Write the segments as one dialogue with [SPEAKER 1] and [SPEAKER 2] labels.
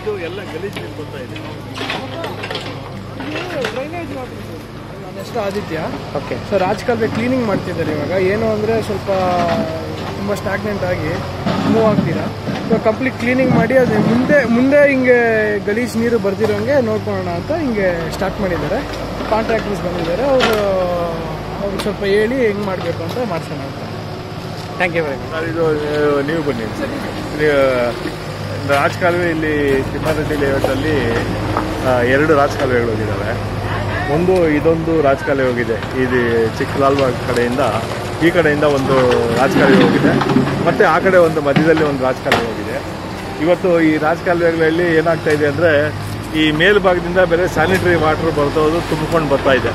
[SPEAKER 1] ಇದು ಎಲ್ಲ ಗಲೀಜು ನೀರು ಬರ್ತಾ ಇದೆ.
[SPEAKER 2] ಡ್ರೈನೇಜ್ ಆದಿತ್ಯ. ಓಕೆ ಸೊ ರಾಜಕಾಲುವೆ ಕ್ಲೀನಿಂಗ್ ಮಾಡ್ತಿದ್ದಾರೆ ಇವಾಗ. ಏನು ಅಂದರೆ ಸ್ವಲ್ಪ ತುಂಬ ಸ್ಟಾಗ್ನೆಂಟ್ ಆಗಿ ಮೂವ್ ಆಗ್ತೀರಾ? ಸೊ ಕಂಪ್ಲೀಟ್ ಕ್ಲೀನಿಂಗ್ ಮಾಡಿ ಅದು ಮುಂದೆ ಮುಂದೆ ಹಿಂಗೆ ಗಲೀಜ್ ನೀರು ಬರ್ದಿರೋಂಗೆ ನೋಡ್ಕೊಳ್ಳೋಣ ಅಂತ ಹಿಂಗೆ ಸ್ಟಾರ್ಟ್ ಮಾಡಿದ್ದಾರೆ. ಕಾಂಟ್ರಾಕ್ಟರ್ಸ್ ಬಂದಿದ್ದಾರೆ. ಅವರು ಅವ್ರು ಸ್ವಲ್ಪ ಹೇಳಿ ಹೆಂಗೆ ಮಾಡಬೇಕು ಅಂತ ಮಾಡ್ಸೋಣ ಅಂತ. Thank you very much
[SPEAKER 1] sir ಇದು ನೀವು ಬನ್ನಿ. ರಾಜಕಾಲುವೆ ಇಲ್ಲಿ ತಿಮ್ಮಾರೆಡ್ಡಿ ಲೇಔಟಲ್ಲಿ ಎರಡು ರಾಜಕಾಲುವೆಗಳು ಹೋಗಿದ್ದಾವೆ. ಒಂದು ಇದೊಂದು ರಾಜಕಾಲುವೆ ಹೋಗಿದೆ. ಇದು ಚಿಕ್ಕಲಾಲ್ಬಾಗ್ ಕಡೆಯಿಂದ ಈ ಕಡೆಯಿಂದ ಒಂದು ರಾಜಕಾಲುವೆ ಹೋಗಿದೆ. ಮತ್ತು ಆ ಕಡೆ ಒಂದು ಮಧ್ಯದಲ್ಲಿ ಒಂದು ರಾಜಕಾಲುವೆ ಹೋಗಿದೆ. ಇವತ್ತು ಈ ರಾಜಕಾಲುವೆಗಳಲ್ಲಿ ಏನಾಗ್ತಾ ಇದೆ ಅಂದರೆ, ಈ ಮೇಲ್ಭಾಗದಿಂದ ಬೇರೆ ಸ್ಯಾನಿಟರಿ ವಾಟರ್ ಬರ್ತೋದು ತುಂಬಿಕೊಂಡು ಬರ್ತಾ ಇದೆ.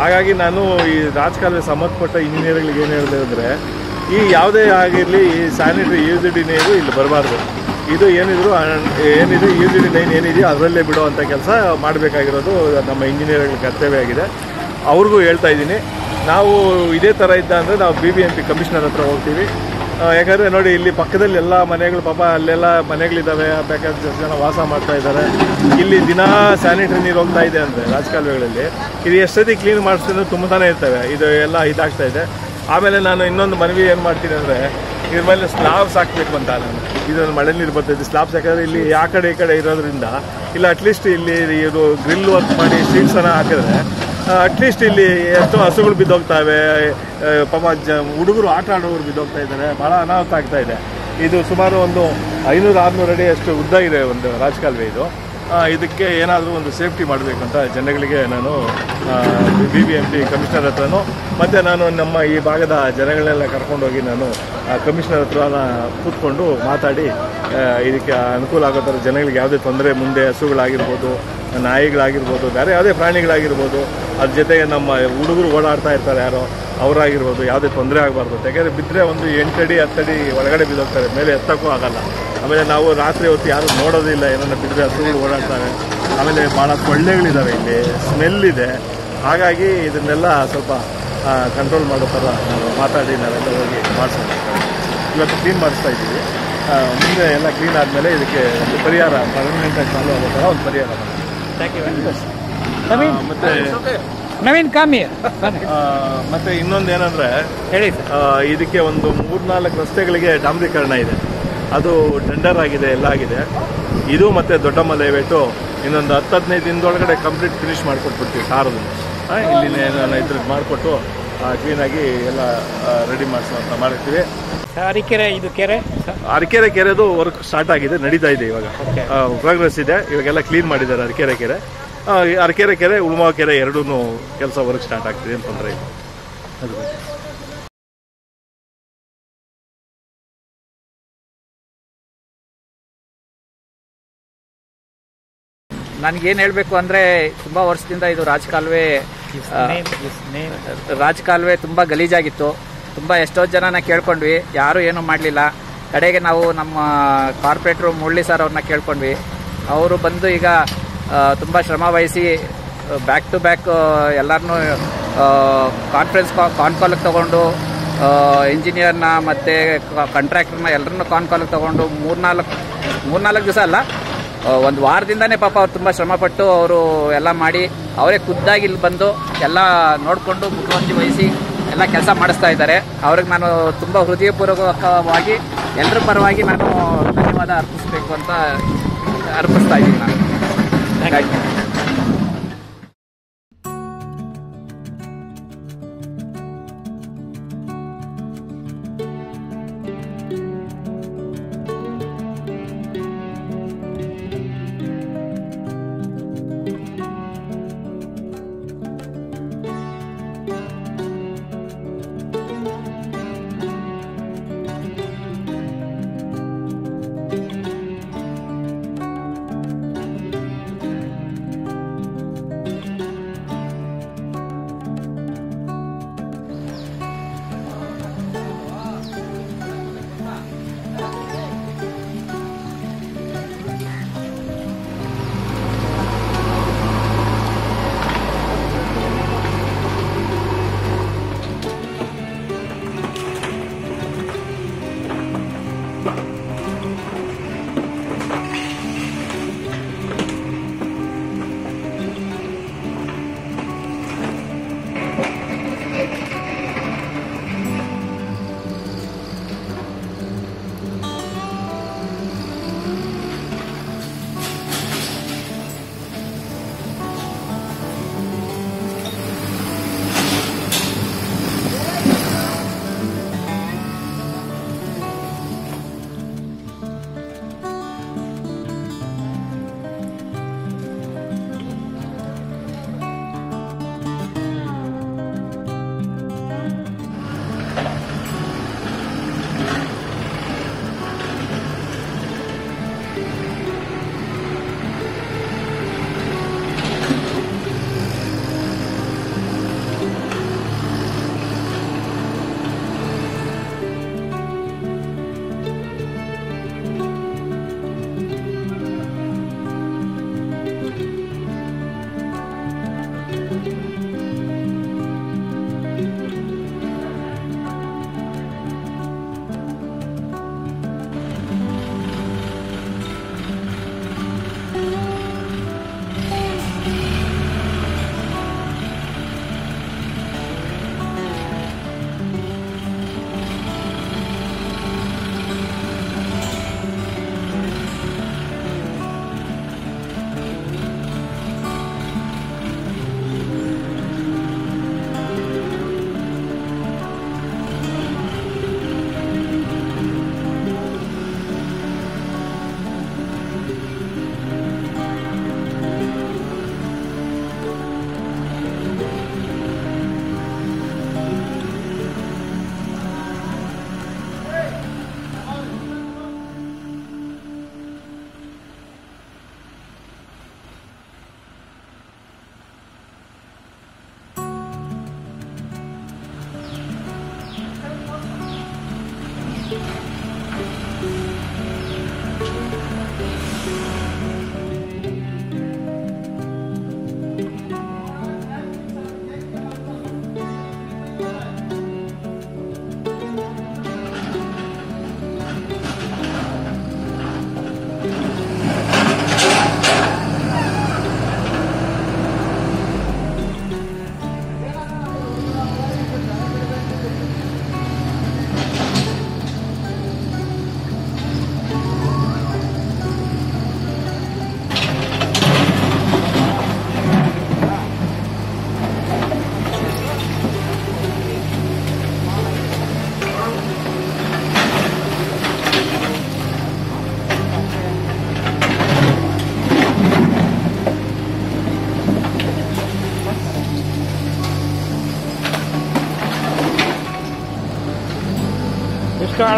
[SPEAKER 1] ಹಾಗಾಗಿ ನಾನು ಈ ರಾಜಕಾಲುವೆ ಸಂಬಂಧಪಟ್ಟ ಇಂಜಿನಿಯರ್ಗಳಿಗೆ ಏನು ಹೇಳಿದೆ ಅಂದರೆ ಈ ಯಾವುದೇ ಆಗಿರಲಿ ಈ ಸ್ಯಾನಿಟರಿ ಯೂಸಿಡಿ ನೀರು ಇಲ್ಲಿ ಬರಬಾರ್ದು. ಇದು ಏನಿದ್ರು ಏನಿದೆ ಯು ಜಿ ನೈನ್ ಏನಿದೆಯೋ ಅದರಲ್ಲೇ ಬಿಡುವಂಥ ಕೆಲಸ ಮಾಡಬೇಕಾಗಿರೋದು ನಮ್ಮ ಇಂಜಿನಿಯರ್ಗಳ ಕರ್ತವ್ಯ ಆಗಿದೆ. ಅವ್ರಿಗೂ ಹೇಳ್ತಾ ಇದ್ದೀನಿ. ನಾವು ಇದೇ ಥರ ಇದ್ದ ಅಂದರೆ ನಾವು B B M P commissioner ಹತ್ರ ಹೋಗ್ತೀವಿ. ಯಾಕಂದರೆ ನೋಡಿ, ಇಲ್ಲಿ ಪಕ್ಕದಲ್ಲಿ ಎಲ್ಲ ಮನೆಗಳು, ಪಾಪ ಅಲ್ಲೆಲ್ಲ ಮನೆಗಳಿದ್ದಾವೆ ಬೇಕಾದಷ್ಟು ಜನ ವಾಸ ಮಾಡ್ತಾ ಇದ್ದಾರೆ ಇಲ್ಲಿ ದಿನಾ ಸ್ಯಾನಿಟರಿ ನೀರು ಹೋಗ್ತಾ ಇದೆ ಅಂದರೆ ರಾಜಕಾಲುವೆಗಳಲ್ಲಿ. ಇದು ಎಷ್ಟೊತ್ತಿ ಕ್ಲೀನ್ ಮಾಡಿಸ್ತೀನಿ ತುಂಬಾನೇ ಇರ್ತವೆ. ಇದು ಎಲ್ಲ ಇದಾಗ್ತಾ ಇದೆ. ಆಮೇಲೆ ನಾನು ಇನ್ನೊಂದು ಮನವಿ ಏನು ಮಾಡ್ತೀನಿ ಅಂದರೆ ಇದ್ರ ಮೇಲೆ ಸ್ಲಾಬ್ಸ್ ಹಾಕ್ಬೇಕು ಅಂತ ನಾನು. ಇದೊಂದು ಮಳೆ ನೀರು ಬರ್ತೈತೆ ಸ್ಲಾಬ್ಸ್ ಯಾಕಂದ್ರೆ ಇಲ್ಲಿ ಆ ಕಡೆ ಈ ಕಡೆ ಇರೋದ್ರಿಂದ, ಇಲ್ಲ ಅಟ್ಲೀಸ್ಟ್ ಇಲ್ಲಿ ಇದು ಗ್ರಿಲ್ ವರ್ಕ್ ಮಾಡಿ ಸ್ಟೀಲ್ಸನ್ನು ಹಾಕಿದ್ರೆ ಅಟ್ಲೀಸ್ಟ್ ಇಲ್ಲಿ ಎಷ್ಟೋ ಹಸುಗಳು ಬಿದ್ದೋಗ್ತಾವೆ ಪಾಪ ಜ, ಹುಡುಗರು ಆಟ ಆಡೋರು ಬಿದ್ದೋಗ್ತಾ ಇದ್ದಾರೆ ಭಾಳ ಅನಾಹುತ ಆಗ್ತಾ ಇದೆ. ಇದು ಸುಮಾರು ಒಂದು ಐನೂರು ಆರುನೂರು ಅಡಿ ಅಷ್ಟು ಉದ್ದ ಇದೆ ಒಂದು ರಾಜಕಾಲುವೆ ಇದು. ಇದಕ್ಕೆ ಏನಾದರೂ ಒಂದು ಸೇಫ್ಟಿ ಮಾಡಬೇಕಂತ ಜನಗಳಿಗೆ ನಾನು B B M P commissioner ಹತ್ರನೂ, ಮತ್ತು ನಾನು ನಮ್ಮ ಈ ಭಾಗದ ಜನಗಳನ್ನೆಲ್ಲ ಕರ್ಕೊಂಡೋಗಿ ನಾನು ಕಮಿಷನರ್ ಹತ್ರ ಕೂತ್ಕೊಂಡು ಮಾತಾಡಿ ಇದಕ್ಕೆ ಅನುಕೂಲ ಆಗೋ ಥರ ಜನಗಳಿಗೆ ಯಾವುದೇ ತೊಂದರೆ ಮುಂದೆ ಹಸುಗಳಾಗಿರ್ಬೋದು, ನಾಯಿಗಳಾಗಿರ್ಬೋದು, ಬೇರೆ ಯಾವುದೇ ಪ್ರಾಣಿಗಳಾಗಿರ್ಬೋದು, ಅದ್ರ ಜೊತೆಗೆ ನಮ್ಮ ಹುಡುಗರು ಓಡಾಡ್ತಾ ಇರ್ತಾರೆ ಯಾರೋ, ಅವರಾಗಿರ್ಬೋದು, ಯಾವುದೇ ತೊಂದರೆ ಆಗಬಾರ್ದು. ಯಾಕೆಂದರೆ ಬಿದ್ದರೆ ಒಂದು ಎಂಟಡಿ ಹತ್ತಡಿ ಒಳಗಡೆ ಬಿದ್ದೋಗ್ತಾರೆ, ಮೇಲೆ ಎತ್ತಕ್ಕೂ ಆಗಲ್ಲ. ಆಮೇಲೆ ನಾವು ರಾತ್ರಿ ಹೊತ್ತು ಯಾರು ನೋಡೋದಿಲ್ಲ ಏನನ್ನ ಬಿಟ್ಟರೆ ಹಸುಗಳು ಓಡಾಡ್ತಾರೆ. ಆಮೇಲೆ ಭಾಳ ಸೊಳ್ಳೆಗಳಿದ್ದಾವೆ ಇಲ್ಲಿ ಸ್ಮೆಲ್ ಇದೆ. ಹಾಗಾಗಿ ಇದನ್ನೆಲ್ಲ ಸ್ವಲ್ಪ ಕಂಟ್ರೋಲ್ ಮಾಡೋ ಥರ ನಾವು ಮಾತಾಡಿ ನಾವೆಲ್ಲ ಹೋಗಿ ಮಾಡಿಸೋಣ. ಇವತ್ತು ಕ್ಲೀನ್ ಮಾಡಿಸ್ತಾ ಇದ್ದೀವಿ. ಮುಂದೆ ಎಲ್ಲ ಕ್ಲೀನ್ ಆದಮೇಲೆ ಇದಕ್ಕೆ ಒಂದು ಪರಿಹಾರ ಪರ್ಮನೆಂಟಾಗಿ ಚಾಲು ಆಗೋ ಥರ ಒಂದು ಪರಿಹಾರ ಮತ್ತೆ
[SPEAKER 2] ನವೀನ್ ಕಾಮಿ
[SPEAKER 1] ಮತ್ತೆ ಇನ್ನೊಂದು ಏನಂದ್ರೆ
[SPEAKER 2] ಹೇಳಿ
[SPEAKER 1] ಇದಕ್ಕೆ ಒಂದು ಮೂರ್ನಾಲ್ಕು ರಸ್ತೆಗಳಿಗೆ ಡಾಂಬರೀಕರಣ ಇದೆ. ಅದು ಟೆಂಡರ್ ಆಗಿದೆ ಎಲ್ಲ ಆಗಿದೆ. ಇದು ಮತ್ತೆ ದೊಡ್ಡಮ್ಮ ದಯವಿಟ್ಟು ಇನ್ನೊಂದು ಹತ್ತು ಹದಿನೈದು ದಿನದೊಳಗಡೆ ಕಂಪ್ಲೀಟ್ ಫಿನಿಶ್ ಮಾಡಿಕೊಟ್ಬಿಡ್ತೀವಿ ಸಾರದು ಇಲ್ಲಿ ನಾನು ಇದ್ರದ್ದು ಮಾಡಿಕೊಟ್ಟು ಕ್ಲೀನಾಗಿ ಎಲ್ಲ ರೆಡಿ ಮಾಡ್ಸೋ ಅಂತ ಮಾಡಿರ್ತೀವಿ.
[SPEAKER 2] ಅರಿಕೆರೆ ಇದು ಕೆರೆ?
[SPEAKER 1] ಅರಕೆರೆ ಕೆರೆದು ವರ್ಕ್ ಸ್ಟಾರ್ಟ್ ಆಗಿದೆ ನಡೀತಾ ಇದೆ ಇವಾಗ. ಪ್ರೋಗ್ರೆಸ್ ಇದೆ ಇವಾಗೆಲ್ಲ ಕ್ಲೀನ್ ಮಾಡಿದ್ದಾರೆ ಅರಕೆರೆ ಕೆರೆ. ಅರಕೆರೆ ಕೆರೆ ಉಳುಮಾವ ಕೆರೆ ಎರಡೂ ಕೆಲಸ ವರ್ಕ್ ಸ್ಟಾರ್ಟ್ ಆಗ್ತಿದೆ ಅಂತ ತೊಂದರೆ ಇಲ್ಲ. ಅದು.
[SPEAKER 3] ನನಗೇನು ಹೇಳಬೇಕು ಅಂದರೆ ತುಂಬ ವರ್ಷದಿಂದ ಇದು ರಾಜಕಾಲುವೆ ರಾಜಕಾಲುವೆ ತುಂಬ ಗಲೀಜಾಗಿತ್ತು. ತುಂಬ ಎಷ್ಟೋ ಜನನ ಕೇಳ್ಕೊಂಡ್ವಿ. ಯಾರೂ ಏನೂ ಮಾಡಲಿಲ್ಲ. ಕಡೆಗೆ ನಾವು ನಮ್ಮ ಕಾರ್ಪೊರೇಟ್ರು ಮುರಳಿ ಸರ್ ಅವ್ರನ್ನ ಕೇಳ್ಕೊಂಡ್ವಿ. ಅವರು ಬಂದು ಈಗ ತುಂಬ ಶ್ರಮ ವಹಿಸಿ ಬ್ಯಾಕ್ ಟು ಬ್ಯಾಕ್ ಎಲ್ಲರನ್ನೂ ಕಾನ್ಫರೆನ್ಸ್ ಕಾನ್ ತಗೊಂಡು ಇಂಜಿನಿಯರ್ನ ಮತ್ತು ಕಾಂಟ್ರಾಕ್ಟರ್ನ ಎಲ್ಲರನ್ನೂ ಕಾನ್ ಮೂರು ತೊಗೊಂಡು ಮೂರ್ನಾಲ್ಕು ಮೂರ್ನಾಲ್ಕು ದಿವಸ ಅಲ್ಲ ಒಂದು ವಾರದಿಂದನೇ ಪಾಪ ಅವ್ರು ತುಂಬ ಶ್ರಮಪಟ್ಟು ಅವರು ಎಲ್ಲ ಮಾಡಿ ಅವರೇ ಖುದ್ದಾಗಿ ಇಲ್ಲಿ ಬಂದು ಎಲ್ಲ ನೋಡಿಕೊಂಡು ಮುಖವಂತಿ ವಹಿಸಿ ಎಲ್ಲ ಕೆಲಸ ಮಾಡಿಸ್ತಾ ಇದ್ದಾರೆ. ಅವ್ರಿಗೆ ನಾನು ತುಂಬ ಹೃದಯಪೂರ್ವಕವಾಗಿ ಎಲ್ಲರ ಪರವಾಗಿ ನಾನು ಧನ್ಯವಾದ ಅರ್ಪಿಸಬೇಕು ಅಂತ ಅರ್ಪಿಸ್ತಾ ಇದ್ದೀನಿ ನಾನು.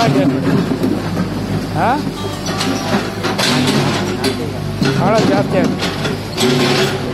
[SPEAKER 3] ಥ್ಯಾಂಕ್
[SPEAKER 4] ಹಾ? ಆಳ ಜಾಸ್ತಿ ಆಗುತ್ತೆ